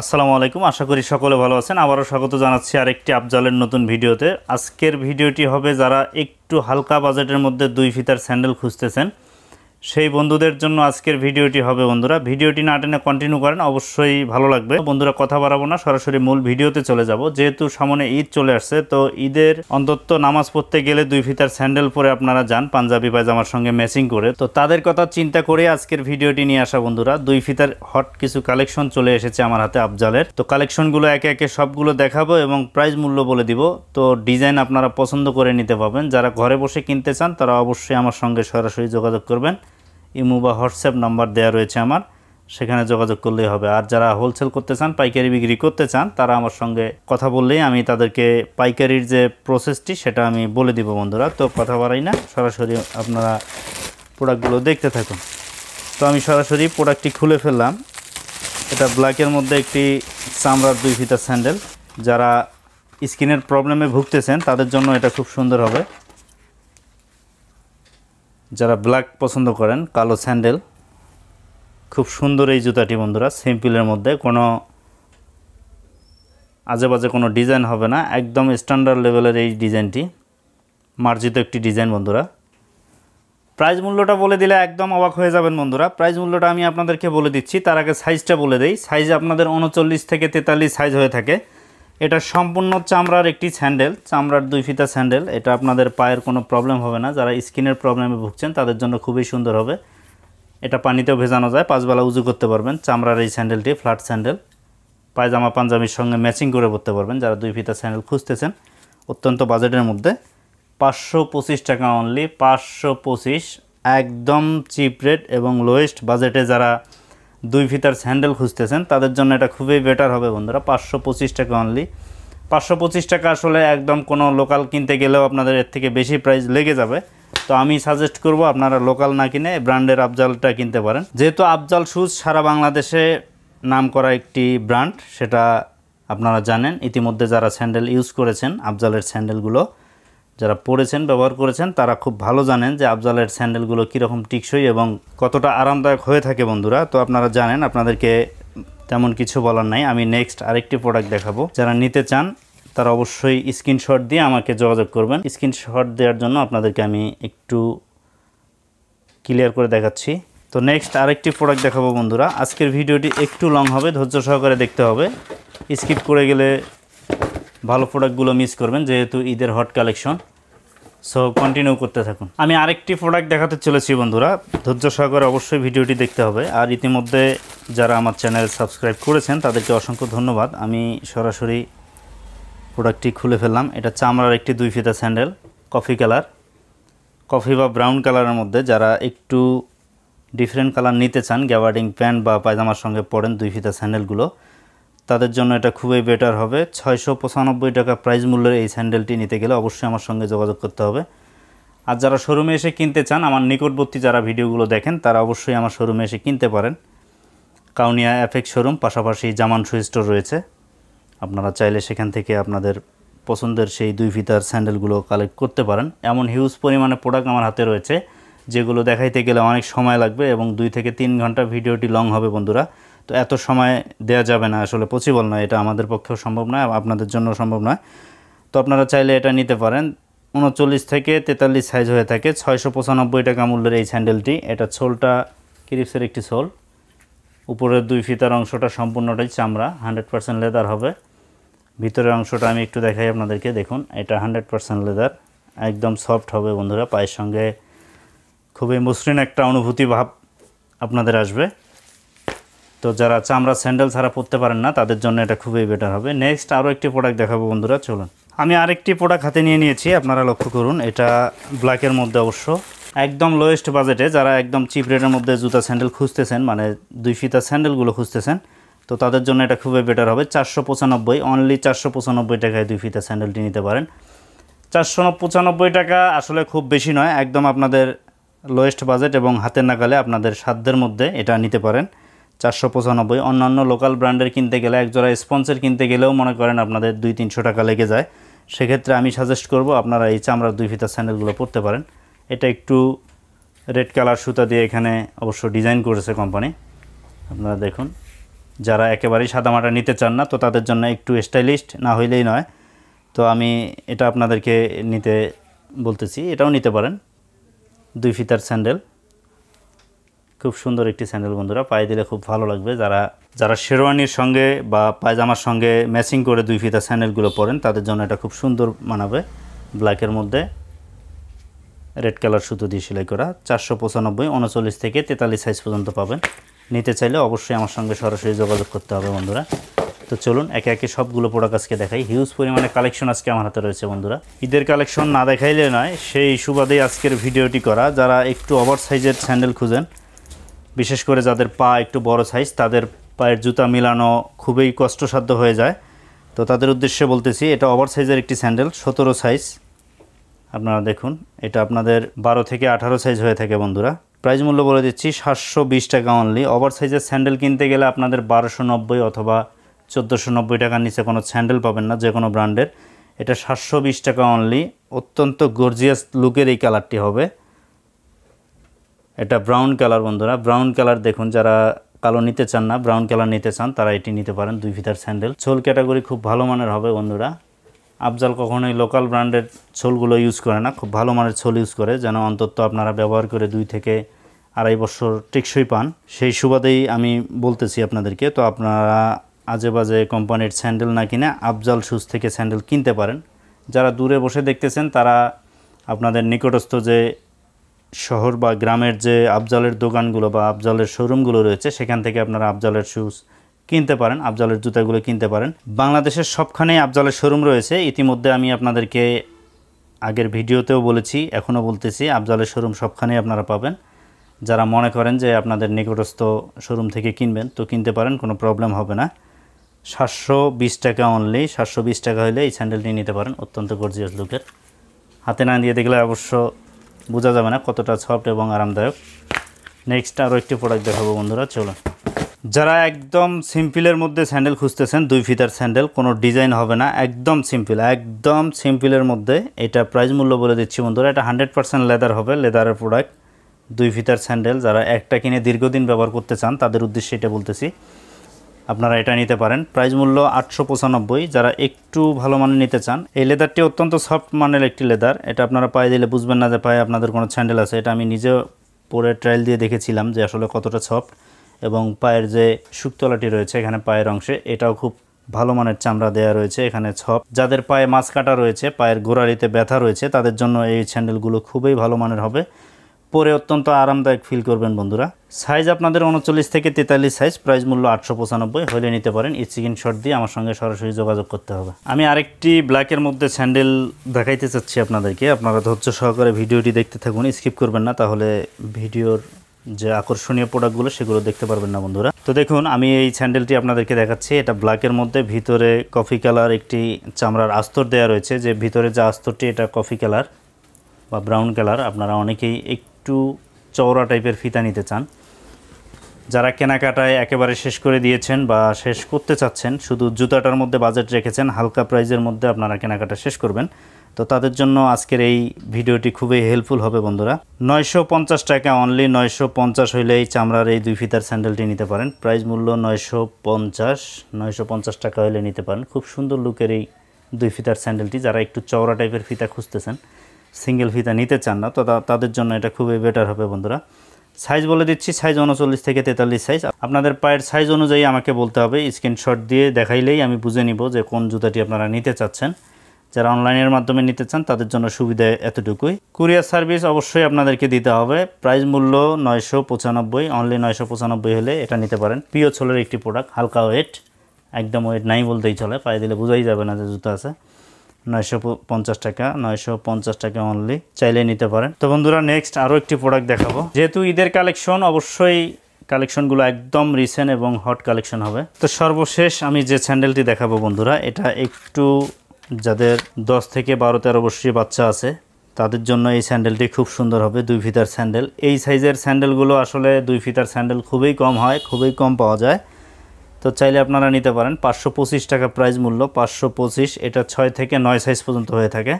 আসসালামু আলাইকুম। আশা করি সকলে ভালো আছেন। আবারও স্বাগত জানাচ্ছি আরেকটি আফজালের নতুন ভিডিওতে। আজকের ভিডিওটি হবে যারা একটু হালকা বাজেটের মধ্যে দুই ফিতার স্যান্ডেল খুঁজতেছেন। সেই বন্ধুদের জন্য আজকের ভিডিওটি হবে, বন্ধুরা। ভিডিওটি না টেনে কন্টিনিউ করেন, অবশ্যই ভালো লাগবে। বন্ধুরা, কথা বাড়াবো না, সরাসরি মূল ভিডিওতে চলে যাব। যেহেতু সামনে ঈদ চলে আসছে, তো ঈদের অন্তত নামাজ পড়তে গেলে দুই ফিতার স্যান্ডেল পরে আপনারা যান, পাঞ্জাবি পায়জামার সঙ্গে ম্যাচিং করে। তো তাদের কথা চিন্তা করে আজকের ভিডিওটি নিয়ে আসা, বন্ধুরা। দুই ফিতার হট কিছু কালেকশন চলে এসেছে আমার হাতে আফজালের। তো কালেকশনগুলো একে একে সবগুলো দেখাবো এবং প্রাইস মূল্য বলে দিব। তো ডিজাইন আপনারা পছন্দ করে নিতে পারবেন। যারা ঘরে বসে কিনতে চান, তারা অবশ্যই আমার সঙ্গে সরাসরি যোগাযোগ করবেন। ইমো বা হোয়াটসঅ্যাপ নাম্বার দেওয়া রয়েছে আমার। সেখানে যোগাযোগ করলেই হবে। আর যারা হোলসেল করতে চান, পাইকারি বিক্রি করতে চান, তারা আমার সঙ্গে কথা বললেই আমি তাদেরকে পাইকারির যে প্রসেসটি সেটা আমি বলে দিব বন্ধুরা। তো কথা বাড়াই না, সরাসরি আপনারা প্রোডাক্টগুলো দেখতে থাকুন। তো আমি সরাসরি প্রোডাক্টটি খুলে ফেললাম। এটা ব্ল্যাকের মধ্যে একটি চামড়ার দুই ফিতার স্যান্ডেল। যারা স্কিনের প্রবলেমে ভুগতেছেন, তাদের জন্য এটা খুব সুন্দর হবে। যারা ব্ল্যাক পছন্দ করেন, কালো স্যান্ডেল, খুব সুন্দর এই জুতাটি বন্ধুরা, সিম্পলের মধ্যে, কোনো আজে বাজে কোনো ডিজাইন হবে না, একদম স্ট্যান্ডার্ড লেভেলের এই ডিজাইনটি, মার্জিত একটি ডিজাইন বন্ধুরা। প্রাইস মূল্যটা বলে দিলে একদম অবাক হয়ে যাবেন বন্ধুরা। প্রাইস মূল্যটা আমি আপনাদেরকে বলে দিচ্ছি, তার আগে সাইজটা বলে দেই। সাইজ আপনাদের উনচল্লিশ থেকে তেতাল্লিশ সাইজ হয়ে থাকে। এটা সম্পূর্ণ চামড়ার একটি স্যান্ডেল, চামড়ার দুই ফিতা স্যান্ডেল। এটা আপনাদের পায়ের কোনো প্রবলেম হবে না। যারা স্কিনের প্রবলেমে ভুগছেন, তাদের জন্য খুবই সুন্দর হবে। এটা পানিতেও ভেজানো যায়, পাঁচবেলা উজু করতে পারবেন। চামড়ার এই স্যান্ডেলটি ফ্ল্যাট স্যান্ডেল। পায়জামা, পাঞ্জাবির সঙ্গে ম্যাচিং করে পরতে পারবেন যারা দুই ফিতা স্যান্ডেল খুঁজতেছেন। অত্যন্ত বাজেটের মধ্যে। পাঁচশো পঁচিশ টাকা অনলি পাঁচশো পঁচিশ, একদম চিপ রেট এবং লোয়েস্ট বাজেটে যারা দুই ফিতার স্যান্ডেল খুঁজতেছেন, তাদের জন্য এটা খুবই বেটার হবে বন্ধুরা, পাঁচশো পঁচিশ টাকা অনলি পাঁচশো পঁচিশ টাকা আসলে একদম কোনো লোকাল কিনতে গেলেও আপনাদের এর থেকে বেশি প্রাইস লেগে যাবে। তো আমি সাজেস্ট করব আপনারা লোকাল না কিনে ব্র্যান্ডের আফজালটা কিনতে পারেন। যেহেতু আফজাল শুজ সারা বাংলাদেশে নাম করা একটি ব্র্যান্ড সেটা আপনারা জানেন। ইতিমধ্যে যারা স্যান্ডেল ইউজ করেছেন, আফজালের স্যান্ডেলগুলো যারা পরেছেন ব্যবহার করেছেন, তারা খুব ভালো জানেন যে আফজালের স্যান্ডেলগুলো কীরকম টিকসই এবং কতটা আরামদায়ক হয়ে থাকে বন্ধুরা। তো আপনারা জানেন, আপনাদেরকে তেমন কিছু বলার নাই। আমি নেক্সট আরেকটি প্রোডাক্ট দেখাবো। যারা নিতে চান, তারা অবশ্যই স্ক্রিনশট দিয়ে আমাকে যোগাযোগ করবেন। স্ক্রিনশট দেওয়ার জন্য আপনাদেরকে আমি একটু ক্লিয়ার করে দেখাচ্ছি। তো নেক্সট আরেকটি প্রোডাক্ট দেখাবো বন্ধুরা। আজকের ভিডিওটি একটু লং হবে, ধৈর্য সহকারে দেখতে হবে। স্কিপ করে গেলে ভালো প্রোডাক্টগুলো মিস করবেন, যেহেতু ঈদের হট কালেকশন সো কন্টিনিউ করতে থাকুন। আমি আরেকটি প্রোডাক্ট দেখাতে চলেছি বন্ধুরা। ধৈর্য সহকারে অবশ্যই ভিডিওটি দেখতে হবে। আর ইতিমধ্যে যারা আমার চ্যানেল সাবস্ক্রাইব করেছেন, তাদেরকে অসংখ্য ধন্যবাদ। আমি সরাসরি প্রোডাক্টটি খুলে ফেললাম। এটা চামড়ার একটি দুই ফিতা স্যান্ডেল কফি কালার কফি বা ব্রাউন কালারের মধ্যে যারা একটু ডিফারেন্ট কালার নিতে চান গ্যাবার্ডিং প্যান্ট বা পায়জামার সঙ্গে পরেন দুই ফিতা স্যান্ডেলগুলো তাদের জন্য এটা খুবই বেটার হবে। ছয়শো পঁচানব্বই টাকা প্রাইস মূল্যের এই স্যান্ডেলটি নিতে গেলে অবশ্যই আমার সঙ্গে যোগাযোগ করতে হবে। আর যারা শোরুমে এসে কিনতে চান, আমার নিকটবর্তী যারা ভিডিওগুলো দেখেন, তারা অবশ্যই আমার শোরুমে এসে কিনতে পারেন। কাউনিয়া অ্যাফেক্স শোরুম পাশাপাশি জামান শু স্টোর রয়েছে। আপনারা চাইলে সেখান থেকে আপনাদের পছন্দের সেই দুই ফিতার স্যান্ডেলগুলো কালেক্ট করতে পারেন। এমন হিউজ পরিমাণে প্রোডাক্ট আমার হাতে রয়েছে, যেগুলো দেখাইতে গেলে অনেক সময় লাগবে এবং দুই থেকে তিন ঘণ্টা ভিডিওটি লং হবে বন্ধুরা। তো এত সময় দেয়া যাবে না, আসলে পসিবল নয়, এটা আমাদের পক্ষেও সম্ভব নয়, আপনাদের জন্য সম্ভব নয়। তো আপনারা চাইলে এটা নিতে পারেন। উনচল্লিশ থেকে তেতাল্লিশ সাইজ হয়ে থাকে, ছয়শো পঁচানব্বই টাকা মূল্যের এই স্যান্ডেলটি এটা ছোলটা ক্রিপসের একটি সোল উপরের দুই ফিতার অংশটা সম্পূর্ণটাই চামড়া, হান্ড্রেড পার্সেন্ট লেদার হবে। ভিতরের অংশটা আমি একটু দেখাই আপনাদেরকে, দেখুন, এটা হান্ড্রেড পার্সেন্ট লেদার, একদম সফট হবে বন্ধুরা, পায়ের সঙ্গে খুবই মসৃণ একটা অনুভূতি ভাব আপনাদের আসবে। তো যারা চামড়া স্যান্ডেল ছাড়া পরতে পারেন না, তাদের জন্য এটা খুবই বেটার হবে। নেক্সট আরও একটি প্রোডাক্ট দেখাবো বন্ধুরা, চলুন। আমি আরেকটি প্রোডাক্ট হাতে নিয়ে নিয়েছি, আপনারা লক্ষ্য করুন, এটা ব্ল্যাকের মধ্যে অবশ্য। একদম লোয়েস্ট বাজেটে যারা একদম চিপ রেটের মধ্যে জুতা স্যান্ডেল খুঁজতেছেন মানে দুই ফিতা স্যান্ডেলগুলো খুঁজতেছেন, তো তাদের জন্য এটা খুবই বেটার হবে। চারশো পঁচানব্বই অনলি চারশো পঁচানব্বই টাকায় দুই ফিতা স্যান্ডেলটি নিতে পারেন। চারশো পঁচানব্বই টাকা আসলে খুব বেশি নয়, একদম আপনাদের লোয়েস্ট বাজেট এবং হাতের নাগালে আপনাদের সাধ্যের মধ্যে এটা নিতে পারেন। চারশো পঁচানব্বই। অন্যান্য লোকাল ব্র্যান্ডের কিনতে গেলে, একজোড়া স্পন্সের কিনতে গেলেও মনে করেন আপনাদের দুই তিনশো টাকা লেগে যায়। সেক্ষেত্রে আমি সাজেস্ট করব, আপনারা এই চামড়ার দুই ফিতার স্যান্ডেলগুলো পরতে পারেন। এটা একটু রেড কালার সুতা দিয়ে এখানে অবশ্য ডিজাইন করেছে কোম্পানি আপনারা দেখুন, যারা একেবারেই সাদামাটা নিতে চান না, তো তাদের জন্য একটু স্টাইলিস্ট না হইলেই নয়। তো আমি এটা আপনাদেরকে নিতে বলতেছি, এটাও নিতে পারেন, দুই ফিতার স্যান্ডেল খুব সুন্দর একটি স্যান্ডেল বন্ধুরা। পায়ে দিলে খুব ভালো লাগবে। যারা যারা শেরওয়ানির সঙ্গে বা পায়জামার সঙ্গে ম্যাচিং করে দুই ফিতা স্যান্ডেলগুলো পরেন, তাদের জন্য এটা খুব সুন্দর মানাবে ব্ল্যাকের মধ্যে। রেড কালার সুতো দিয়ে সেলাই করা। চারশো পঁচানব্বই, উনচল্লিশ থেকে তেতাল্লিশ সাইজ পর্যন্ত পাবেন। নিতে চাইলে অবশ্যই আমার সঙ্গে সরাসরি যোগাযোগ করতে হবে বন্ধুরা। তো চলুন, একে একে সবগুলো প্রোডাক্ট আজকে দেখাই। হিউজ পরিমাণে কালেকশন আজকে আমার হাতে রয়েছে বন্ধুরা। ঈদের কালেকশন না দেখাইলে নয়, সেই সুবাদেই আজকের ভিডিওটি করা। যারা একটু ওভার সাইজের স্যান্ডেল খুঁজেন বিশেষ করে যাদের পা একটু বড় সাইজ তাদের পায়ের জুতা মিলানো খুবই কষ্টসাধ্য হয়ে যায়। তো তাদের উদ্দেশ্যে বলতেছি, এটা ওভার সাইজের একটি স্যান্ডেল সতেরো সাইজ আপনারা দেখুন, এটা আপনাদের বারো থেকে আঠারো সাইজ হয়ে থাকে বন্ধুরা। প্রাইস মূল্য বলে দিচ্ছি সাতশো বিশ টাকা অনলি ওভার সাইজের স্যান্ডেল কিনতে গেলে আপনাদের বারোশো নব্বই অথবা চোদ্দোশো নব্বই টাকার নিচে কোনো স্যান্ডেল পাবেন না, যে কোনো ব্র্যান্ডের এটা সাতশো বিশ টাকা অনলি অত্যন্ত গর্জিয়াস লুকের এই কালারটি হবে। এটা ব্রাউন কালার বন্ধুরা। ব্রাউন কালার দেখুন, যারা কালো নিতে চান না ব্রাউন কালার নিতে চান, তারা এটি নিতে পারেন দুই ফিতার স্যান্ডেল ছোল ক্যাটাগরি খুব ভালো মানের হবে বন্ধুরা। আফজাল কখনোই লোকাল ব্র্যান্ডের ছোলগুলো ইউজ করে না, খুব ভালো মানের ছোল ইউজ করে, যেন অন্তত আপনারা ব্যবহার করে দুই থেকে আড়াই বছর টেকসই পান। সেই সুবাদেই আমি বলতেছি আপনাদেরকে, তো আপনারা আজে বাজে কোম্পানির স্যান্ডেল না কিনে আফজাল শুজ থেকে স্যান্ডেল কিনতে পারেন। যারা দূরে বসে দেখতেছেন, তারা আপনাদের নিকটস্থ যে শহর বা গ্রামের যে আফজালের দোকানগুলো বা আফজালের শোরুমগুলো রয়েছে, সেখান থেকে আপনারা আফজালের শুজ কিনতে পারেন, আফজালের জুতাগুলো কিনতে পারেন। বাংলাদেশের সবখানেই আফজালের শোরুম রয়েছে। ইতিমধ্যে আমি আপনাদেরকে আগের ভিডিওতেও বলেছি, এখনও বলতেছি, আফজালের শোরুম সবখানেই আপনারা পাবেন। যারা মনে করেন যে আপনাদের নিকটস্থ শোরুম থেকে কিনবেন, তো কিনতে পারেন, কোনো প্রবলেম হবে না। সাতশো বিশ টাকা অনলি সাতশো বিশ টাকা হলে এই স্যান্ডেলটি নিতে পারেন, অত্যন্ত গর্জিয়াস লুকের হাতে না দিয়ে দেখলে অবশ্য বোঝা যাবে না কতটা সফট এবং আরামদায়ক। নেক্সট আরও একটি প্রোডাক্ট দেখাবো বন্ধুরা চলো যারা একদম সিম্পলের মধ্যে স্যান্ডেল খুঁজতেছেন, দুই ফিতার স্যান্ডেল কোনো ডিজাইন হবে না, একদম সিম্পল একদম সিম্পলের মধ্যে এটা প্রাইস মূল্য বলে দিচ্ছি বন্ধুরা, এটা হান্ড্রেড পার্সেন্ট লেদার হবে লেদারের প্রোডাক্ট দুই ফিতার স্যান্ডেল যারা একটা কিনে দীর্ঘদিন ব্যবহার করতে চান, তাদের উদ্দেশ্যে এটা বলতেছি। আপনারা এটা নিতে পারেন। প্রাইস মূল্য আটশো পঁচানব্বই, যারা একটু ভালো মানের নিতে চান। এই লেদারটি অত্যন্ত সফট মানের একটি লেদার। এটা আপনারা পায়ে দিলে বুঝবেন না যে পায়ে আপনাদের কোনো স্যান্ডেল আছে। এটা আমি নিজে পরে ট্রায়াল দিয়ে দেখেছিলাম যে আসলে কতটা সফট এবং পায়ের যে শুকতলাটি রয়েছে এখানে পায়ের অংশে, এটাও খুব ভালো মানের চামড়া দেওয়া রয়েছে এখানে ছপ যাদের পায়ে মাছ কাটা রয়েছে, পায়ের গোড়ালিতে ব্যথা রয়েছে, তাদের জন্য এই স্যান্ডেলগুলো খুবই ভালো মানের হবে। পরে অত্যন্ত আরামদায়ক ফিল করবেন বন্ধুরা। সাইজ আপনাদের উনচল্লিশ থেকে তেতাল্লিশ সাইজ প্রাইস মূল্য আটশো পঁচানব্বই, হলে নিতে পারেন স্ক্রিন শট দিয়ে আমার সঙ্গে সরাসরি যোগাযোগ করতে হবে। আমি আরেকটি ব্ল্যাকের মধ্যে স্যান্ডেল দেখাইতে চাচ্ছি আপনাদেরকে। আপনারা ধৈর্য সহকারে ভিডিওটি দেখতে থাকুন স্কিপ করবেন না, তাহলে ভিডিওর যে আকর্ষণীয় প্রোডাক্টগুলো সেগুলো দেখতে পারবেন না বন্ধুরা। তো দেখুন, আমি এই স্যান্ডেলটি আপনাদেরকে দেখাচ্ছি। এটা ব্ল্যাকের মধ্যে, ভিতরে কফি কালার একটি চামড়ার আস্তর দেওয়া রয়েছে। যে ভিতরে যে আস্তরটি, এটা কফি কালার বা ব্রাউন কালার আপনারা অনেকেই একটু চওড়া টাইপের ফিতা নিতে চান। যারা কেনাকাটায় একেবারে শেষ করে দিয়েছেন বা শেষ করতে চাচ্ছেন, শুধু জুতাটার মধ্যে বাজেট রেখেছেন, হালকা প্রাইজের মধ্যে আপনারা কেনাকাটা শেষ করবেন। তো তাদের জন্য আজকের এই ভিডিওটি খুবই হেল্পফুল হবে বন্ধুরা। নয়শো পঞ্চাশ টাকা অনলি নয়শো পঞ্চাশ হইলে এই চামড়ার এই দুই ফিতার স্যান্ডেলটি নিতে পারেন। প্রাইস মূল্য নয়শো পঞ্চাশ নয়শো পঞ্চাশ টাকা হইলে নিতে পারেন। খুব সুন্দর লুকের এই দুই ফিতার স্যান্ডেলটি যারা একটু চওড়া টাইপের ফিতা খুঁজতেছেন। সিঙ্গেল ফিতা নিতে চান না, তো তাদের জন্য এটা খুবই বেটার হবে বন্ধুরা। সাইজ বলে দিচ্ছি সাইজ উনচল্লিশ থেকে তেতাল্লিশ সাইজ আপনাদের পায়ের সাইজ অনুযায়ী আমাকে বলতে হবে স্ক্রিনশট দিয়ে দেখাইলেই আমি বুঝে নিব যে কোন জুতাটি আপনারা নিতে চাচ্ছেন। যারা অনলাইনের মাধ্যমে নিতে চান, তাদের জন্য সুবিধা এতটুকুই। কুরিয়ার সার্ভিস অবশ্যই আপনাদেরকে দিতে হবে। প্রাইস মূল্য নয়শো পঁচানব্বই অনলি নয়শো পঁচানব্বই হলে এটা নিতে পারেন। পিও ছোলের একটি প্রোডাক্ট হালকা ওয়েট একদম ওয়েট নাই বলতেই চলে, পায়ে দিলে বোঝাই যাবে না যে জুতো আছে। নয়শো পঞ্চাশ টাকা, নয়শো পঞ্চাশ টাকা অনলি চাইলে নিতে পারেন। তো বন্ধুরা নেক্সট আরও একটি প্রোডাক্ট দেখাবো। যেহেতু ঈদের কালেকশন অবশ্যই কালেকশনগুলো একদম রিসেন্ট এবং হট কালেকশন হবে। তো সর্বশেষ আমি যে স্যান্ডেলটি দেখাবো বন্ধুরা, এটা একটু যাদের দশ থেকে বারো, তেরো বছরের বাচ্চা আছে, তাদের জন্য এই স্যান্ডেলটি খুব সুন্দর হবে, দুই ফিতার স্যান্ডেল এই সাইজের স্যান্ডেলগুলো আসলে দুই ফিতার স্যান্ডেল খুবই কম হয়, খুবই কম পাওয়া যায়। তো চাইলে আপনারা নিতে পারেন। পাঁচশো পঁচিশ টাকা প্রাইস মূল্য, পাঁচশো পঁচিশ, এটা ছয় থেকে নয় সাইজ পর্যন্ত হয়ে থাকে।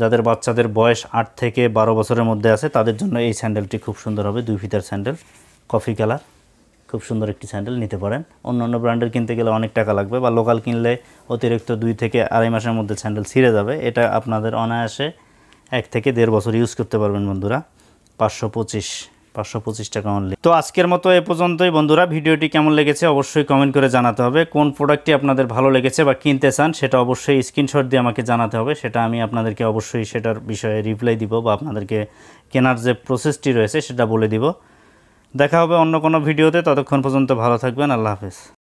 যাদের বাচ্চাদের বয়স আট থেকে বারো বছরের মধ্যে আছে, তাদের জন্য এই স্যান্ডেলটি খুব সুন্দর হবে, দুই ফিতার স্যান্ডেল কফি কালার খুব সুন্দর একটি স্যান্ডেল নিতে পারেন। অন্য অন্য ব্র্যান্ডের কিনতে গেলে অনেক টাকা লাগবে বা লোকাল কিনলে অতিরিক্ত দুই থেকে আড়াই মাসের মধ্যে স্যান্ডেল ছিঁড়ে যাবে। এটা আপনাদের অনায়াসে এক থেকে দেড় বছর ইউজ করতে পারবেন বন্ধুরা। পাঁচশো পঁচিশ। পাঁচশো পঁচিশ টাকা অনলি তো আজকের মতো এ পর্যন্তই। বন্ধুরা, ভিডিওটি কেমন লেগেছে অবশ্যই কমেন্ট করে জানাতে হবে। কোন প্রোডাক্টটি আপনাদের ভালো লেগেছে বা কিনতে চান, সেটা অবশ্যই স্ক্রিনশট দিয়ে আমাকে জানাতে হবে। সেটা আমি আপনাদেরকে অবশ্যই সেটার বিষয়ে রিপ্লাই দিব বা আপনাদেরকে কেনার যে প্রসেসটি রয়েছে, সেটা বলে দিব। দেখা হবে অন্য কোনো ভিডিওতে। ততক্ষণ পর্যন্ত ভালো থাকবেন। আল্লাহ হাফেজ।